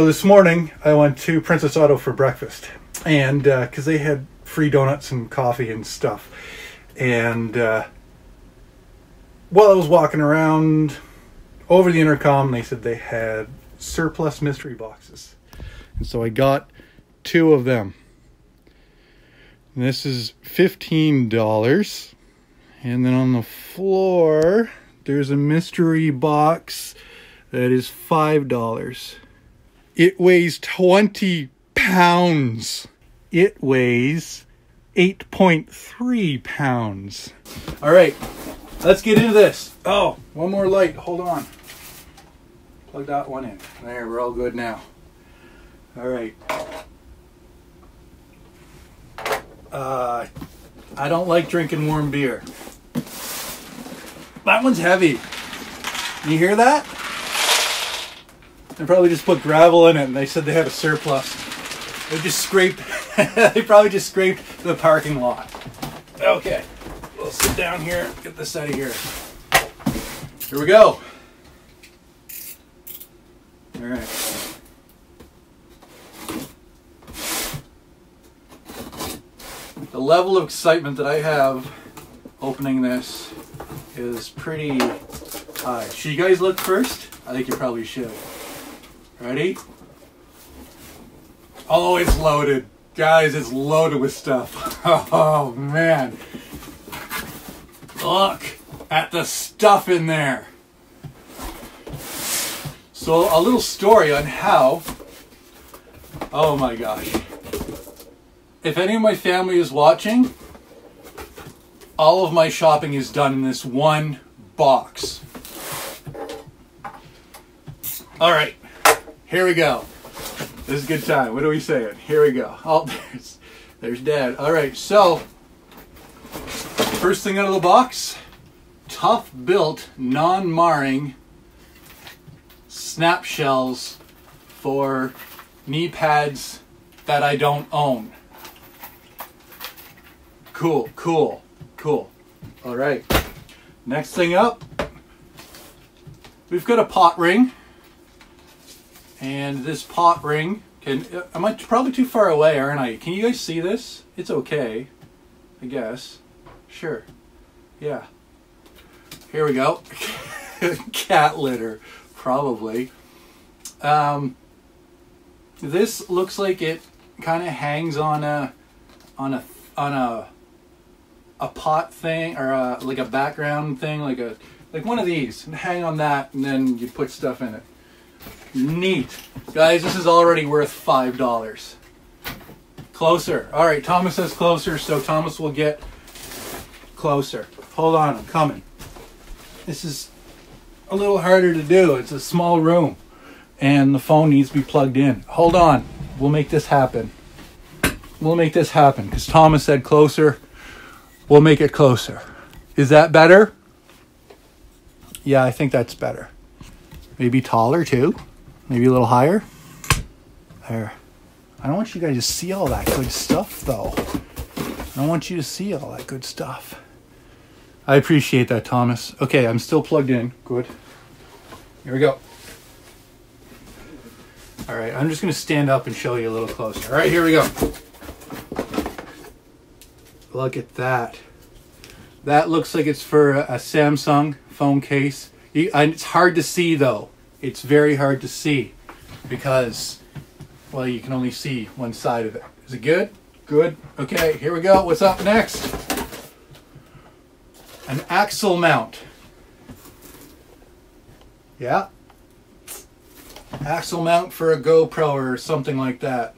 So this morning I went to Princess Auto for breakfast, and because they had free donuts and coffee and stuff, and uh, while I was walking around over the intercom, they said they had surplus mystery boxes, and so I got two of them. And this is fifteen dollars, and then on the floor there's a mystery box that is five dollars. It weighs 20 pounds. It weighs 8.3 pounds. All right, let's get into this. Oh, one more light. Hold on. Plug that one in. There, we're all good now. All right. Uh, I don't like drinking warm beer. That one's heavy. You hear that? They probably just put gravel in it and they said they had a surplus. They just scraped, they probably just scraped the parking lot. Okay, we'll sit down here, get this out of here. Here we go. All right. The level of excitement that I have opening this is pretty high. Should you guys look first? I think you probably should. Ready? Oh, it's loaded. Guys, it's loaded with stuff. Oh, man. Look at the stuff in there. So, a little story on how. Oh my gosh. If any of my family is watching, all of my shopping is done in this one box. All right. Here we go. This is a good time. What are we saying? Here we go. Oh, there's, there's Dad. All right, so first thing out of the box, tough built, non-marring snap shells for knee pads that I don't own. Cool, cool, cool. All right. Next thing up, we've got a pot ring and this pot ring can am I probably too far away aren't I? Can you guys see this? It's okay I guess. Sure. Yeah. Here we go. Cat litter probably. Um, this looks like it kind of hangs on a on a on a a pot thing or a, like a background thing like a like one of these. And hang on that and then you put stuff in it Neat. Guys, this is already worth $5. Closer. All right, Thomas says closer, so Thomas will get closer. Hold on, I'm coming. This is a little harder to do. It's a small room, and the phone needs to be plugged in. Hold on. We'll make this happen. We'll make this happen, because Thomas said closer. We'll make it closer. Is that better? Yeah, I think that's better. Maybe taller, too. Maybe a little higher. There. I don't want you guys to see all that good stuff, though. I don't want you to see all that good stuff. I appreciate that, Thomas. Okay, I'm still plugged in. Good. Here we go. All right, I'm just going to stand up and show you a little closer. All right, here we go. Look at that. That looks like it's for a Samsung phone case. It's hard to see, though it's very hard to see because, well, you can only see one side of it. Is it good? Good. Okay, here we go. What's up next? An axle mount. Yeah. Axle mount for a GoPro or something like that.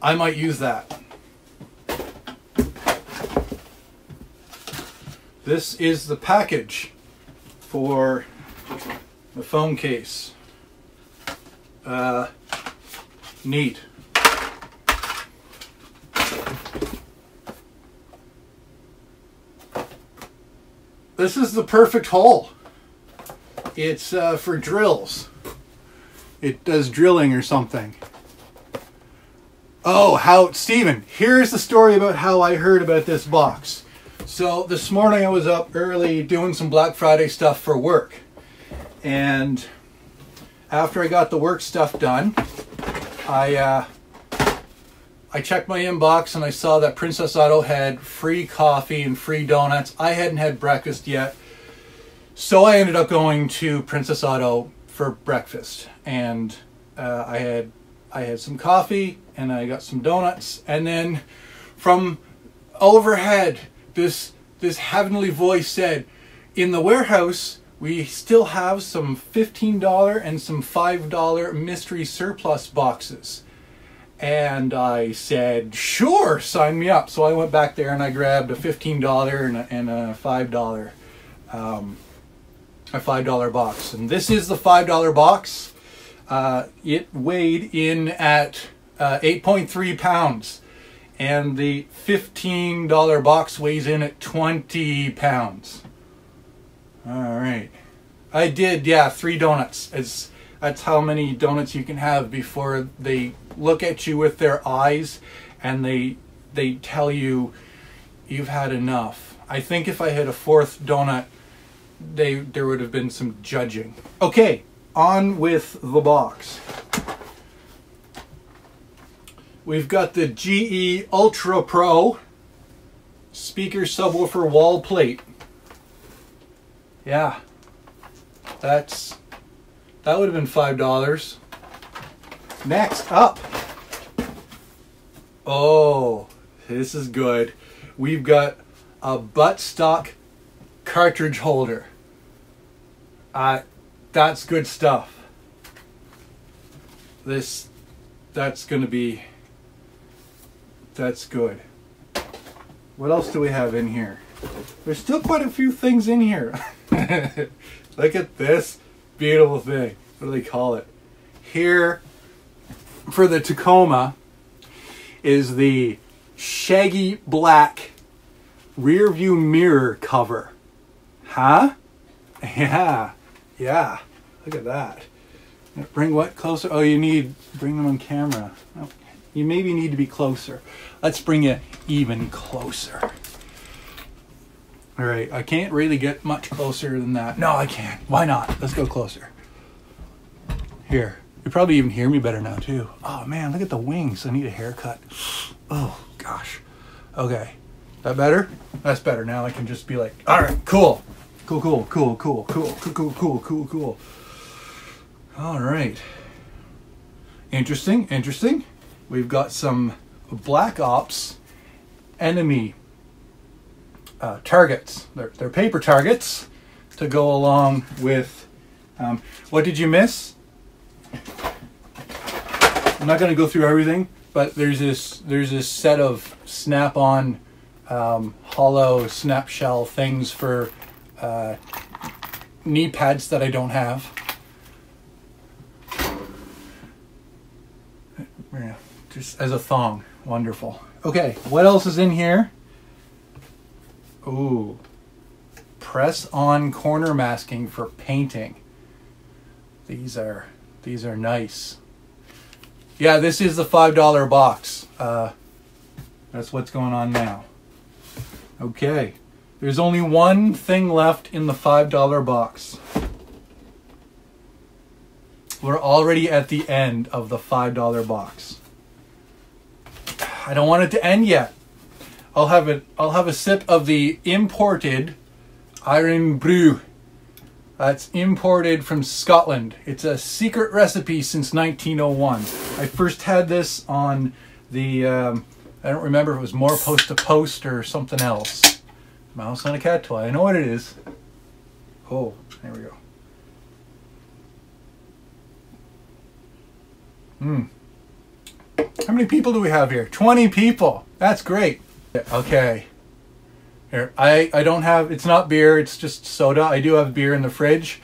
I might use that. This is the package for the phone case. Uh, neat. This is the perfect hole. It's uh, for drills. It does drilling or something. Oh, how, Stephen, here's the story about how I heard about this box. So this morning I was up early doing some Black Friday stuff for work and after I got the work stuff done, I uh, I checked my inbox and I saw that Princess Auto had free coffee and free donuts. I hadn't had breakfast yet, so I ended up going to Princess Auto for breakfast, and uh, I had I had some coffee and I got some donuts, and then from overhead, this this heavenly voice said, "In the warehouse." We still have some $15 and some $5 mystery surplus boxes. And I said, sure, sign me up. So I went back there and I grabbed a $15 and a, and a $5, um, a $5 box. And this is the $5 box. Uh, it weighed in at uh, 8.3 pounds. And the $15 box weighs in at 20 pounds. All right. I did, yeah, three donuts. It's, that's how many donuts you can have before they look at you with their eyes and they they tell you you've had enough. I think if I had a fourth donut, they there would have been some judging. Okay, on with the box. We've got the GE Ultra Pro speaker subwoofer wall plate. Yeah, that's that would have been five dollars. Next up. Oh, this is good. We've got a buttstock cartridge holder. Uh, that's good stuff. This, that's gonna be, that's good. What else do we have in here? There's still quite a few things in here. Look at this beautiful thing. What do they call it? Here for the Tacoma is the shaggy black rear view mirror cover. Huh? Yeah. Yeah. Look at that. Bring what closer? Oh, you need bring them on camera. Oh, you maybe need to be closer. Let's bring it even closer. All right, I can't really get much closer than that. No, I can't. Why not? Let's go closer. Here. You probably even hear me better now, too. Oh, man, look at the wings. I need a haircut. Oh, gosh. Okay. That better? That's better. Now I can just be like, all right, cool. Cool, cool, cool, cool, cool, cool, cool, cool, cool, cool. All right. Interesting, interesting. We've got some Black Ops enemy uh, targets. They're, paper targets to go along with. Um, what did you miss? I'm not going to go through everything, but there's this there's this set of snap-on um, hollow snap shell things for uh, knee pads that I don't have. Just as a thong, wonderful. Okay, what else is in here? Ooh. Press on corner masking for painting. These are these are nice. Yeah, this is the five dollar box. Uh, that's what's going on now. Okay. There's only one thing left in the five dollar box. We're already at the end of the five dollar box. I don't want it to end yet. I'll have it. I'll have a sip of the imported Irn-Bru. That's imported from Scotland. It's a secret recipe since 1901. I first had this on the. Um, I don't remember if it was more post to post or something else. Mouse on a cat toy. I know what it is. Oh, there we go. Hmm. How many people do we have here? 20 people. That's great. Okay. Here, I, I don't have, it's not beer, it's just soda. I do have beer in the fridge.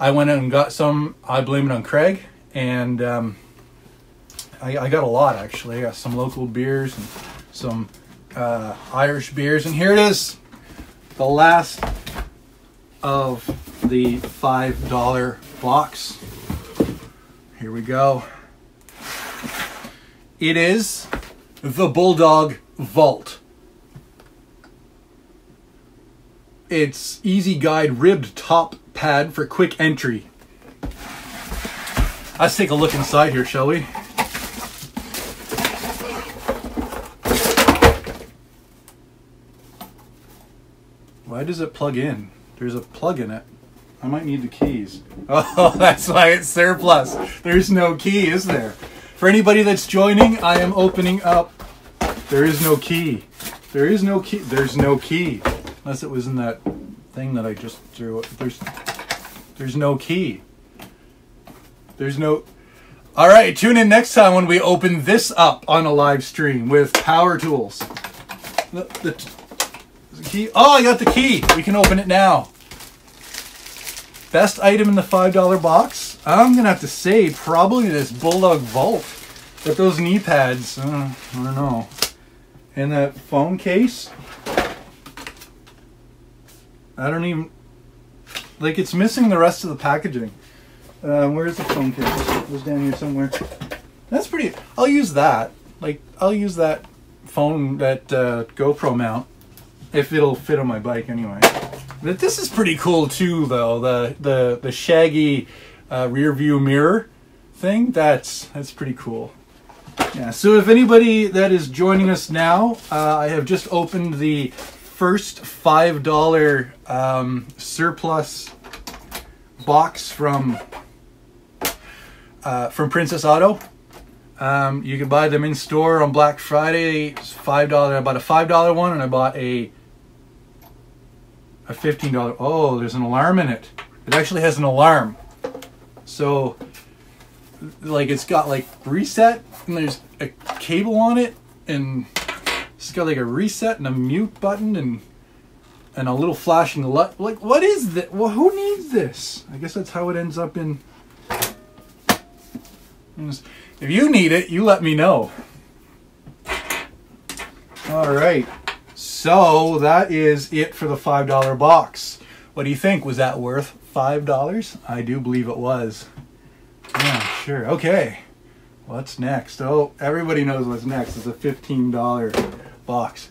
I went and got some, I blame it on Craig, and um, I, I got a lot actually. I got some local beers and some uh, Irish beers, and here it is, the last of the $5 box. Here we go. It is the Bulldog Vault. It's Easy Guide ribbed top pad for quick entry. Let's take a look inside here, shall we? Why does it plug in? There's a plug in it. I might need the keys. Oh, that's why it's surplus. There's no key, is there? For anybody that's joining, I am opening up. There is no key. There is no key. There's no key. Unless it was in that thing that I just threw. There's there's no key. There's no All right, tune in next time when we open this up on a live stream with power tools. The, the, the key. Oh, I got the key. We can open it now. Best item in the $5 box? I'm going to have to say probably this Bulldog Vault. But those knee pads, uh, I don't know. And that phone case? I don't even... Like, it's missing the rest of the packaging. Uh, where's the phone case? It was down here somewhere. That's pretty... I'll use that. Like, I'll use that phone, that uh, GoPro mount. If it'll fit on my bike anyway. But this is pretty cool too, though. The the the shaggy uh, rear view mirror thing. That's that's pretty cool. Yeah. So if anybody that is joining us now, uh, I have just opened the first five dollar um, surplus box from uh, from Princess Auto. Um, you can buy them in store on Black Friday. It's five dollar. I bought a five dollar one, and I bought a a $15. Oh, there's an alarm in it. It actually has an alarm. So, like, it's got like reset, and there's a cable on it, and it's got like a reset and a mute button, and and a little flashing light. Like, what is that? Well, who needs this? I guess that's how it ends up in. If you need it, you let me know. All right. So that is it for the $5 box. What do you think? Was that worth $5? I do believe it was. Yeah, sure. Okay. What's next? Oh, everybody knows what's next. It's a $15 box.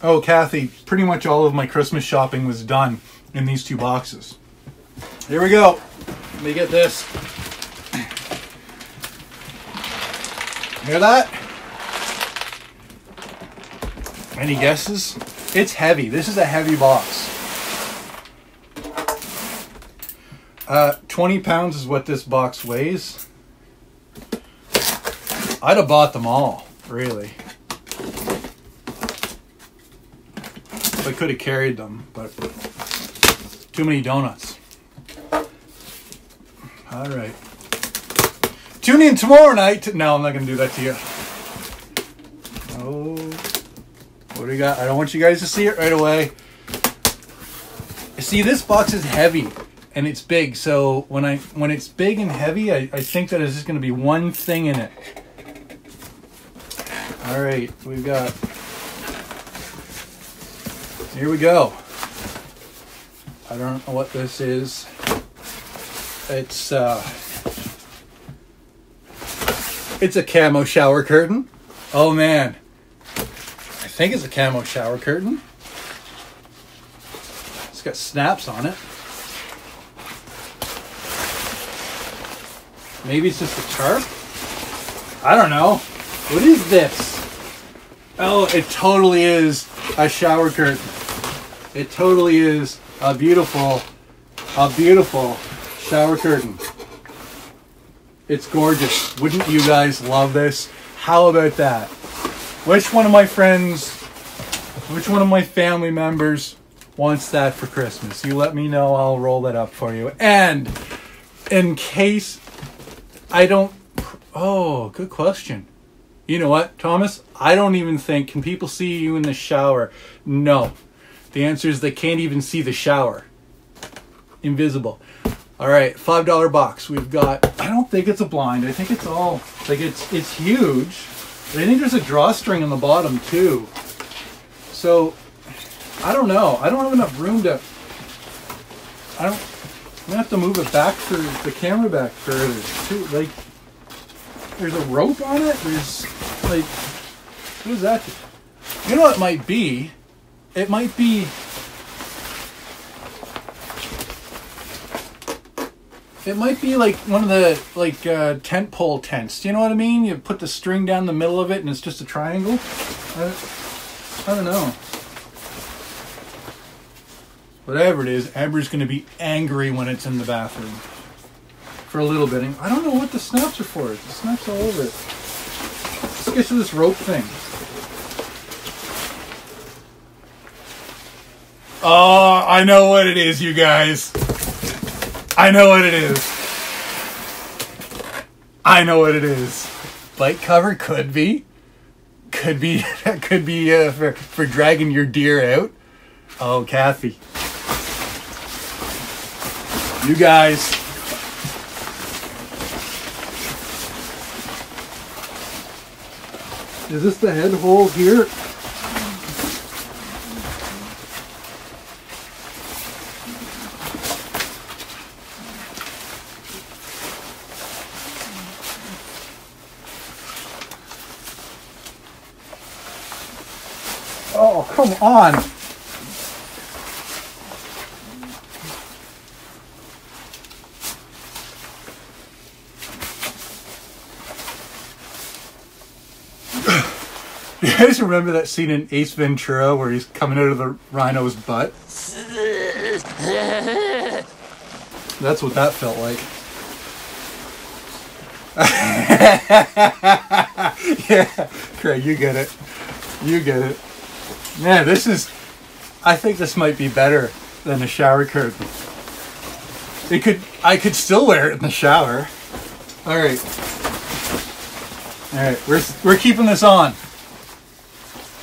Oh, Kathy, pretty much all of my Christmas shopping was done in these two boxes. Here we go. Let me get this. Hear that? Any guesses? It's heavy. This is a heavy box. Uh, 20 pounds is what this box weighs. I'd have bought them all, really. I could have carried them, but too many donuts. All right. Tune in tomorrow night. No, I'm not going to do that to you. Oh, what do we got? I don't want you guys to see it right away. See, this box is heavy and it's big. So when I when it's big and heavy, I, I think that it's just going to be one thing in it. All right, we've got. Here we go. I don't know what this is. It's uh it's a camo shower curtain. Oh man. I think it's a camo shower curtain. It's got snaps on it. Maybe it's just a tarp? I don't know. What is this? Oh, it totally is a shower curtain. It totally is a beautiful, a beautiful shower curtain. It's gorgeous. Wouldn't you guys love this? How about that? Which one of my friends, which one of my family members wants that for Christmas? You let me know. I'll roll that up for you. And in case I don't. Oh, good question. You know what, Thomas? I don't even think. Can people see you in the shower? No. The answer is they can't even see the shower. Invisible. All right, five dollar box. We've got. I don't think it's a blind. I think it's all like it's it's huge. I think there's a drawstring on the bottom too. So I don't know. I don't have enough room to. I don't. I'm gonna have to move it back for the camera back further too. Like there's a rope on it. There's like what is that? You know what it might be? It might be It might be like one of the like uh, tent pole tents. Do you know what I mean? You put the string down the middle of it, and it's just a triangle. I, I don't know. Whatever it is, Amber's to be angry when it's in the bathroom for a little bit. And I don't know what the snaps are for. The snaps all over it. Let's get to this rope thing. Oh, I know what it is, you guys. I know what it is. I know what it is. Bike cover could be. Could be. That could be uh, for for dragging your deer out. Oh, Kathy. You guys. Is this the head hole here? Oh, come on. You guys remember that scene in Ace Ventura where he's coming out of the rhino's butt? That's what that felt like. yeah, Craig, you get it. You get it. Man, this is. I think this might be better than a shower curtain. It could. I could still wear it in the shower. All right. All right. We're we're keeping this on.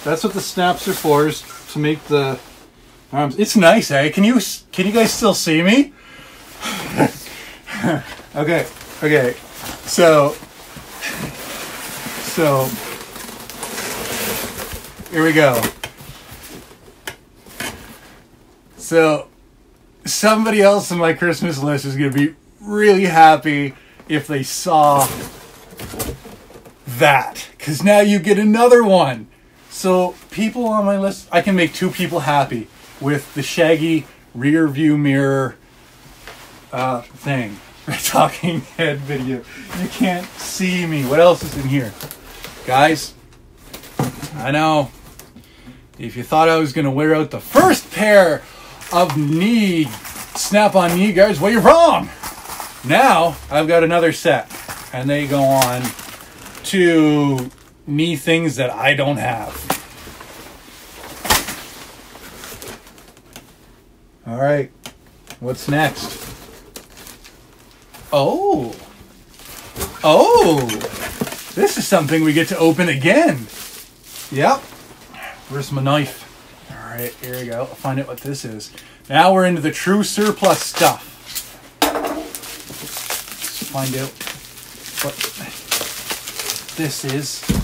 That's what the snaps are for, is to make the arms. It's nice, eh? Can you can you guys still see me? okay, okay. So, so here we go. So, somebody else in my Christmas list is to be really happy if they saw that, because now you get another one. So people on my list, I can make two people happy with the shaggy rear view mirror uh, thing. Talking head video. You can't see me. What else is in here? Guys, I know. If you thought I was going to wear out the first pair of knee, snap on knee guards, well, you're wrong. Now I've got another set, and they go on to me things that I don't have. All right, what's next? Oh, oh, this is something we get to open again. Yep. Where's my knife? All right, here we go. I'll find out what this is. Now we're into the true surplus stuff. Let's find out what this is.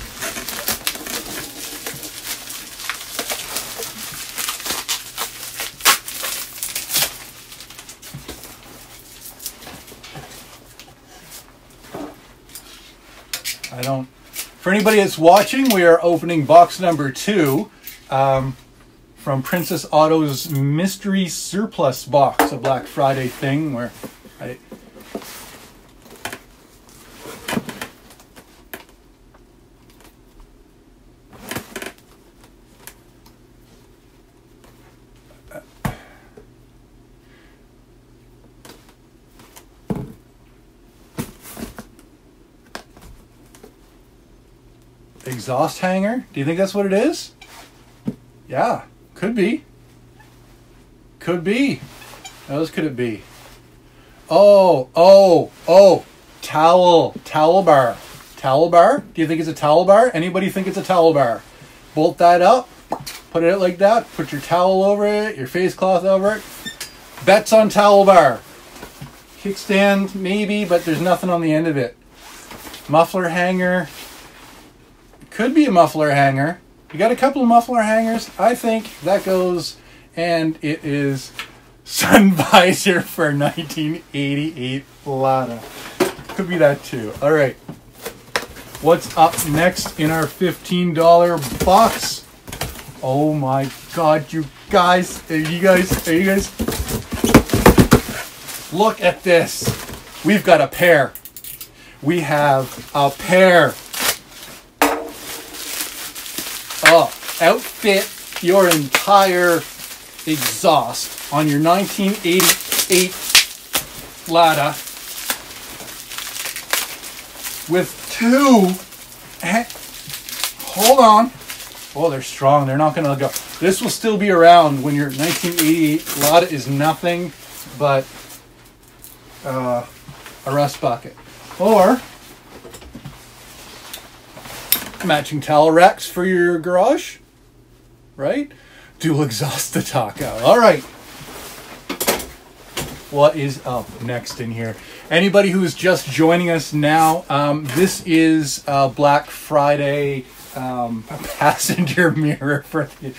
I don't. For anybody that's watching, we are opening box number two um, from Princess Auto's mystery surplus box, a Black Friday thing where I. exhaust hanger. Do you think that's what it is? Yeah, could be. Could be. What else could it be? Oh, oh, oh, towel, towel bar. Towel bar? Do you think it's a towel bar? Anybody think it's a towel bar? Bolt that up, put it like that, put your towel over it, your face cloth over it. Bets on towel bar. Kickstand, maybe, but there's nothing on the end of it. Muffler hanger, could be a muffler hanger. You got a couple of muffler hangers. I think that goes, and it is sun visor for 1988 Lada. Could be that too. All right. What's up next in our $15 box? Oh my God, you guys, are you guys, are you guys? Look at this. we've got a pair. We have a pair. Oh, outfit your entire exhaust on your 1988 Lada with two. Hold on. Oh, they're strong. They're not going to go. This will still be around when your 1988 Lada is nothing but uh, a rust bucket. Or matching towel racks for your garage, right? Dual exhaust the taco. All right. What is up next in here? Anybody who is just joining us now, um, this is uh, Black Friday um, passenger mirror for the,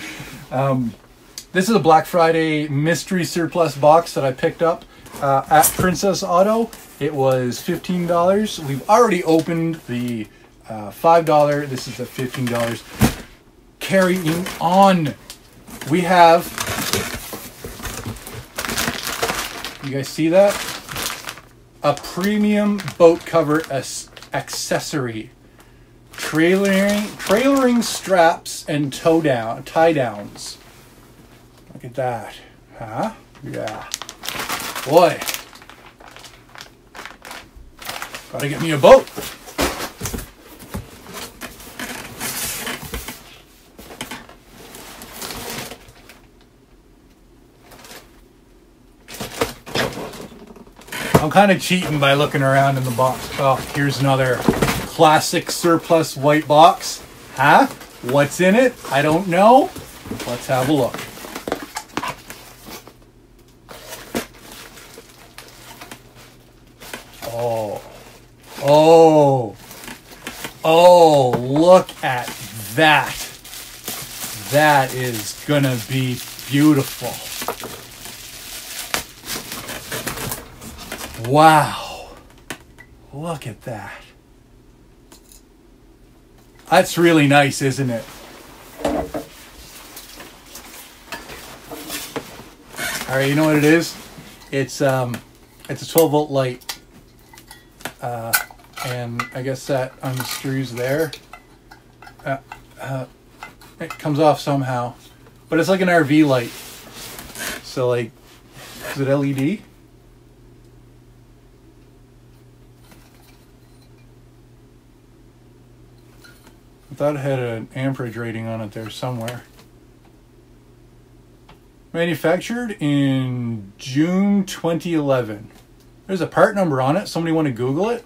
um, this is a Black Friday mystery surplus box that I picked up uh, at Princess Auto. It was $15. We've already opened the uh, $5. This is a $15. Carrying on, we have, you guys see that? A premium boat cover accessory. Trailering, trailering straps and toe down, tie downs. Look at that. Huh? Yeah. Boy. Gotta get me a boat. I'm kind of cheating by looking around in the box. Oh, here's another classic surplus white box. Huh? What's in it? I don't know. Let's have a look. Oh. Oh. Oh, look at that. That is gonna be beautiful. Wow. Look at that. That's really nice, isn't it? All right, you know what it is? It's um, it's a 12 volt light, uh, and I guess that unscrews there. Uh, uh, it comes off somehow, but it's like an RV light. So like, is it LED? Thought it had an amperage rating on it there somewhere. Manufactured in June 2011. There's a part number on it. Somebody want to Google it?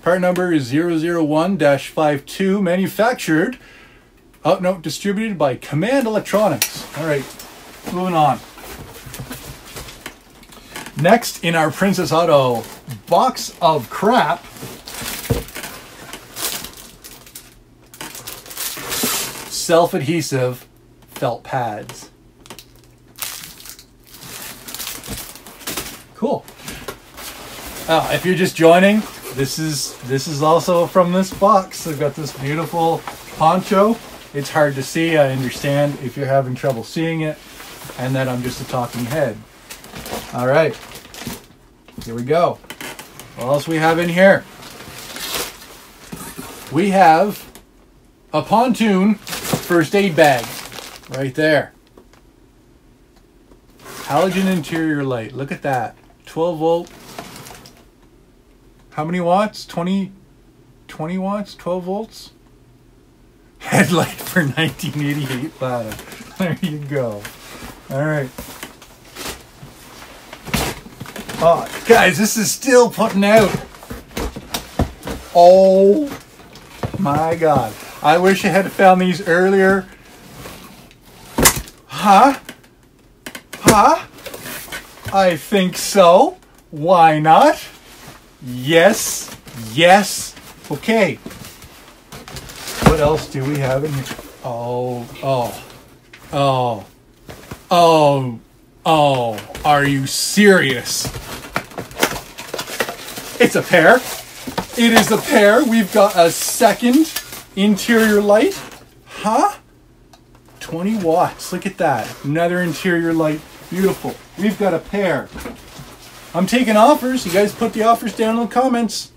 Part number is 001-52. Manufactured. Oh, no, distributed by Command Electronics. All right, moving on. Next in our Princess Auto box of crap self-adhesive felt pads. Cool. If you're just joining, this is this is also from this box. I've got this beautiful poncho. It's hard to see. I understand if you're having trouble seeing it, and that I'm just a talking head. All right, here we go. What else we have in here? We have a pontoon first aid bag right there. Halogen interior light. Look at that. 12 volt. How many watts? 20, 20 watts? 12 volts? Headlight for 1988 Lada. There you go. All right. Oh, guys, this is still putting out. Oh my God. I wish I had found these earlier. Huh? Huh? I think so. Why not? Yes. Yes. Okay. What else do we have in here? Oh, oh, oh, oh, oh. Are you serious? It's a pair. It is a pair. We've got a second Interior light? Huh? 20 watts. Look at that. Another interior light. Beautiful. We've got a pair I'm taking offers. You guys put the offers down in the comments.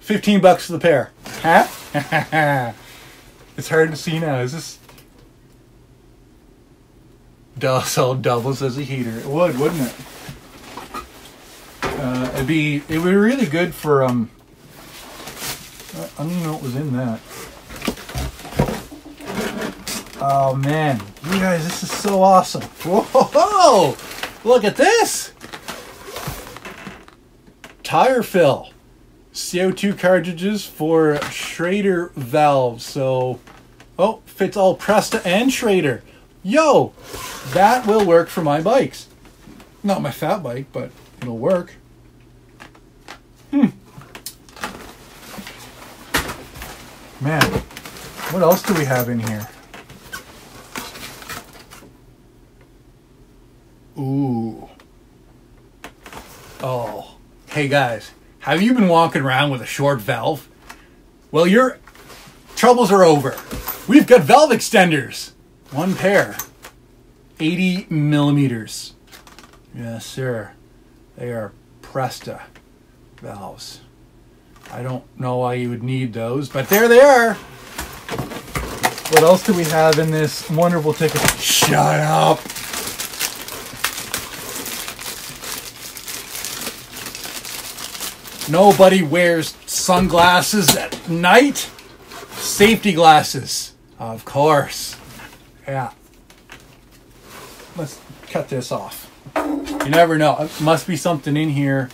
15 bucks for the pair. Huh? it's hard to see now. Is this does all doubles as a heater? It would, wouldn't it? Uh, it'd be it would be really good for um. I don't even know what was in that. Oh man, you guys, this is so awesome! Whoa! Look at this! Tire fill. CO2 cartridges for Schrader valves. So, oh, fits all Presta and Schrader. Yo, that will work for my bikes. Not my fat bike, but it'll work. Man, what else do we have in here? Ooh. Oh. Hey guys, have you been walking around with a short valve? Well, your troubles are over. We've got valve extenders. One pair. 80 millimeters. Yes, sir. They are Presta valves. I don't know why you would need those, but there they are. What else do we have in this wonderful ticket? Shut up. Nobody wears sunglasses at night. Safety glasses, of course. Yeah. Let's cut this off. You never know. It must be something in here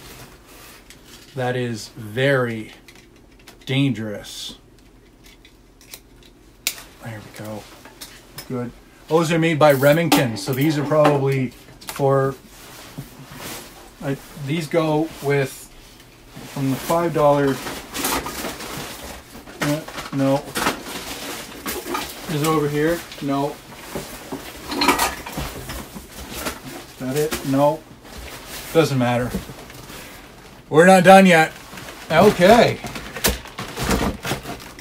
that is very dangerous. There we go. Good. Those are made by Remington, so these are probably for. I, these go with from the five dollar. No. Is it over here? No. Is that it? No. Doesn't matter. We're not done yet. Okay.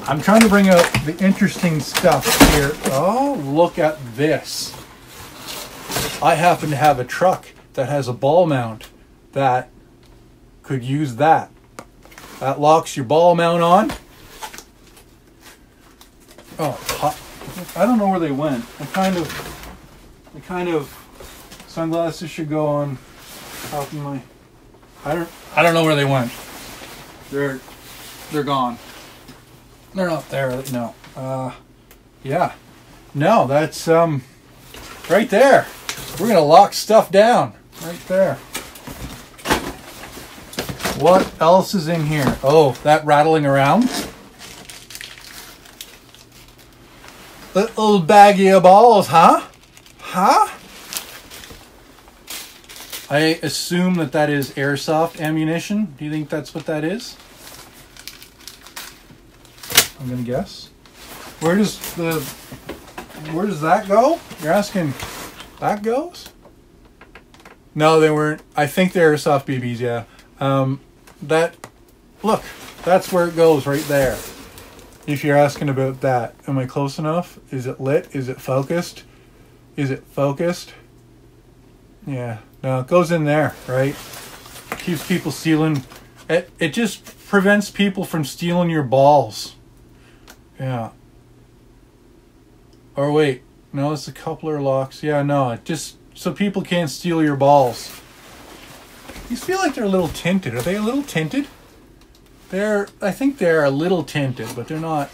I'm trying to bring out the interesting stuff here. Oh, look at this. I happen to have a truck that has a ball mount that could use that. That locks your ball mount on. Oh, I don't know where they went. I kind of, I kind of, sunglasses should go on top of my. I don't, I don't know where they went. They're, they're gone. They're not there. No. Uh, yeah. No, that's um, right there. We're gonna lock stuff down right there. What else is in here? Oh, that rattling around. Little baggy of balls, huh? Huh? I assume that that is airsoft ammunition. Do you think that's what that is? I'm gonna guess. Where does the where does that go? You're asking that goes? No, they weren't. I think they're airsoft BBs. Yeah. Um, that look, that's where it goes right there. If you're asking about that, am I close enough? Is it lit? Is it focused? Is it focused? Yeah, no, it goes in there, right? Keeps people stealing. It, it just prevents people from stealing your balls. Yeah. Or wait, no, it's the coupler locks. Yeah, no, it just so people can't steal your balls. These feel like they're a little tinted. Are they a little tinted? They're, I think they're a little tinted, but they're not.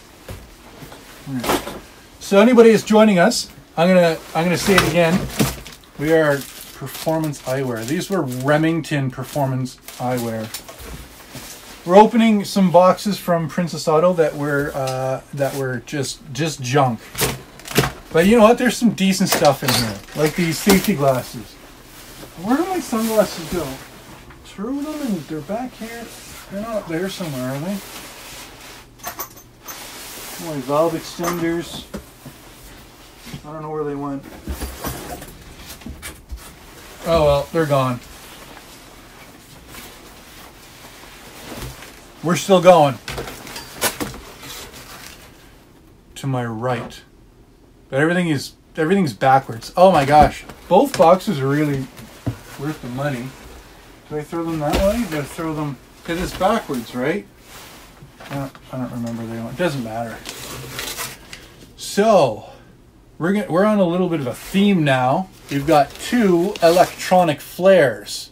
So anybody is joining us, I'm gonna, I'm gonna say it again. We are Performance Eyewear. These were Remington Performance Eyewear. We're opening some boxes from Princess Auto that were uh, that were just just junk. But you know what? There's some decent stuff in here, like these safety glasses. Where do my sunglasses go? threw them and they're back here. They're not there somewhere, are they? My valve extenders. I don't know where they went. Oh well, they're gone. We're still going. To my right. But everything is everything's backwards. Oh my gosh. Both boxes are really worth the money. Do I throw them that way? Do I throw them? because It is backwards, right? I don't, I don't remember. They don't. It doesn't matter. So we're get, we're on a little bit of a theme now. We've got two electronic flares.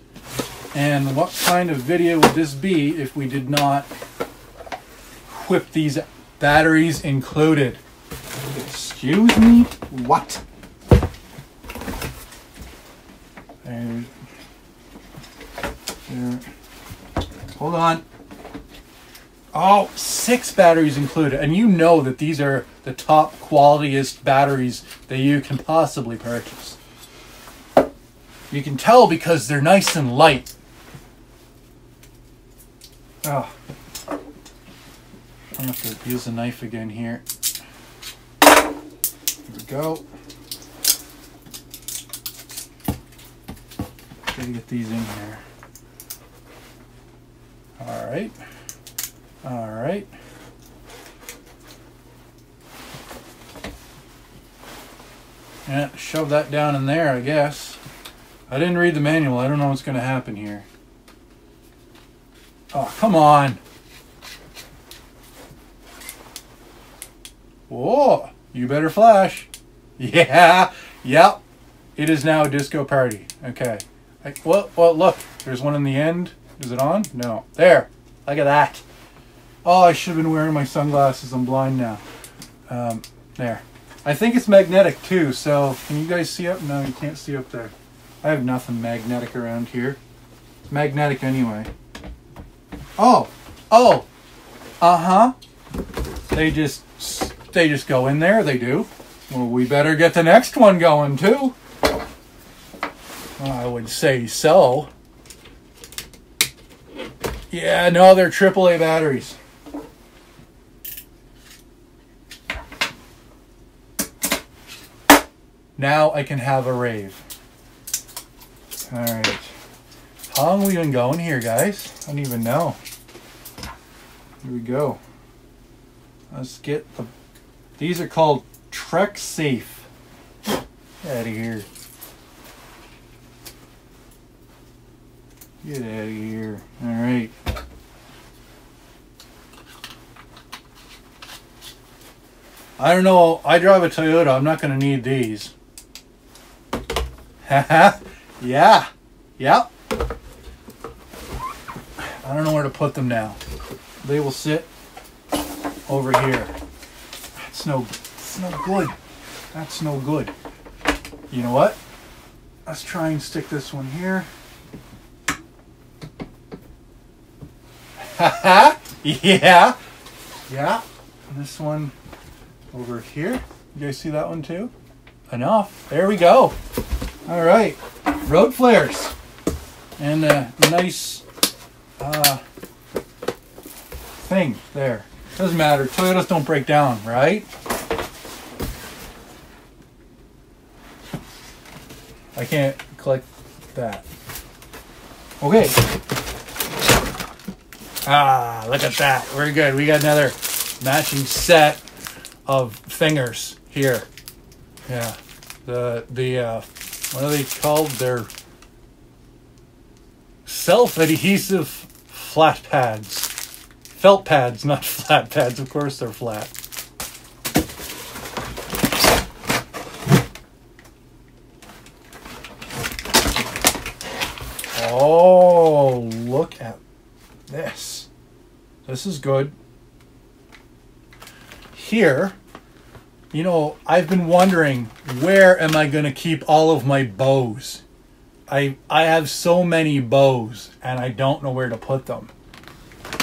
And what kind of video would this be if we did not whip these batteries included? Excuse me? What? There. Hold on. Oh, six batteries included. And you know that these are the top qualityest batteries that you can possibly purchase. You can tell because they're nice and light. Ah. Oh. I have to use a knife again here. Here we go. Gotta get these in here. All right. All right. Yeah, shove that down in there, I guess. I didn't read the manual. I don't know what's going to happen here. Oh, come on. Whoa, you better flash. Yeah, yep. It is now a disco party. Okay. Well, well, look. There's one in the end. Is it on? No. There. Look at that. Oh, I should have been wearing my sunglasses. I'm blind now. Um, there. I think it's magnetic too. So can you guys see up? No, you can't see up there. I have nothing magnetic around here. It's magnetic anyway. Oh, oh, uh huh. They just they just go in there. They do. Well, we better get the next one going too. I would say so. Yeah, no, they're AAA batteries. Now I can have a rave. Alright. How long we been going here, guys? I don't even know. Here we go. Let's get the... These are called Trek Safe. Get out of here. Get out of here. Alright. I don't know. I drive a Toyota. I'm not going to need these. Yeah. Yep. I don't know where to put them now. They will sit over here. That's no, that's no good. That's no good. You know what? Let's try and stick this one here. Yeah. Yeah. And this one over here. You guys see that one too? Enough. There we go. All right. Road flares. And a nice uh, thing there. Doesn't matter. Toyotas don't break down, right? I can't click that. Okay. Ah, look at that. We're good. We got another matching set of fingers here. Yeah. The the uh, what are they called? They're self-adhesive flat pads. Felt pads, not flat pads. Of course they're flat. Oh, look at this. This is good. Here, you know, I've been wondering where am I going to keep all of my bows? I I have so many bows and I don't know where to put them.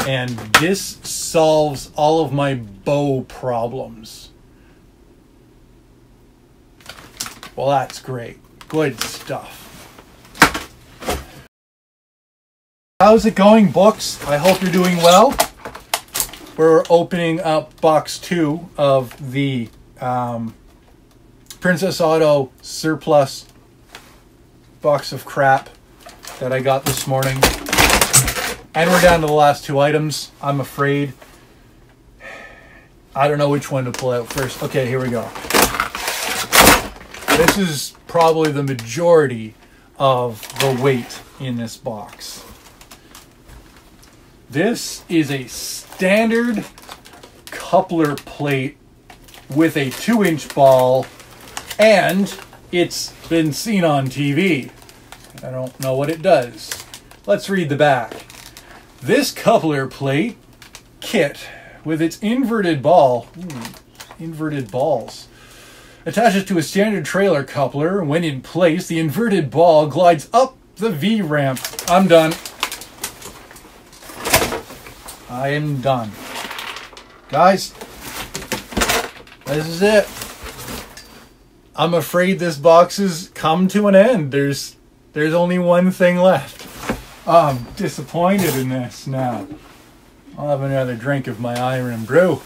And this solves all of my bow problems. Well, that's great. Good stuff. How's it going, books? I hope you're doing well. We're opening up box two of the um, Princess Auto surplus box of crap that I got this morning. And we're down to the last two items, I'm afraid. I don't know which one to pull out first. Okay, here we go. This is probably the majority of the weight in this box. This is a standard coupler plate with a two inch ball and it's been seen on TV. I don't know what it does. Let's read the back. This coupler plate kit with its inverted ball, ooh, inverted balls, attaches to a standard trailer coupler. When in place, the inverted ball glides up the V ramp. I'm done. I am done. Guys, this is it. I'm afraid this box has come to an end. There's there's only one thing left. I'm disappointed in this now. I'll have another drink of my Irn-Bru.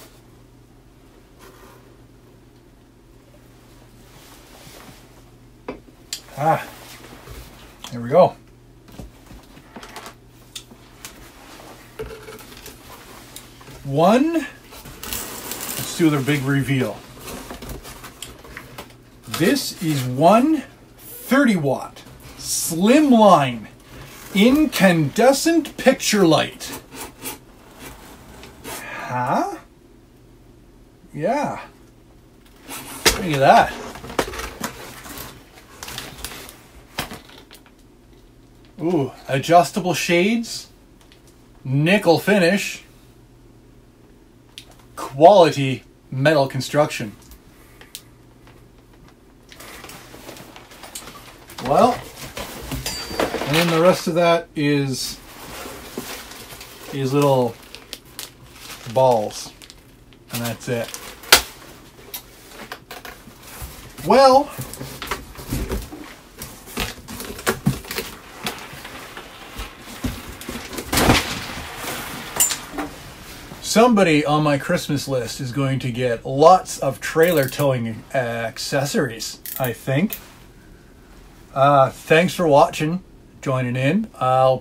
Ah, there we go. One, do the big reveal. This is one 30 watt slimline incandescent picture light. Huh? Yeah. Look at that. Ooh, adjustable shades, nickel finish, quality metal construction. Well, and then the rest of that is these little balls. And that's it. Well, somebody on my Christmas list is going to get lots of trailer towing accessories, I think. Uh, thanks for watching, joining in. I'll